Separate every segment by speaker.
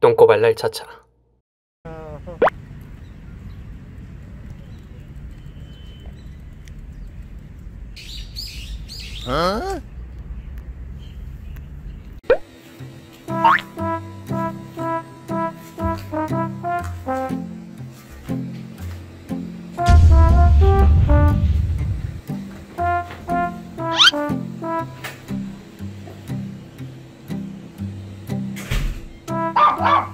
Speaker 1: 똥꼬발랄 차차 Ah!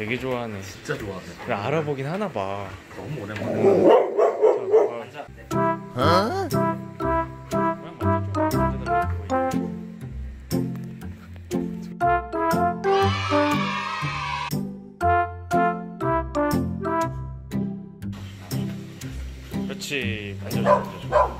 Speaker 2: 되게 좋아하네.
Speaker 3: 진짜 좋아하네.
Speaker 2: 그래, 알아보긴 하나 봐.
Speaker 3: 너무 오랜만에.
Speaker 2: 그렇지. 만져줘, 만져줘.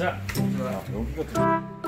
Speaker 3: 자, 여기가 좀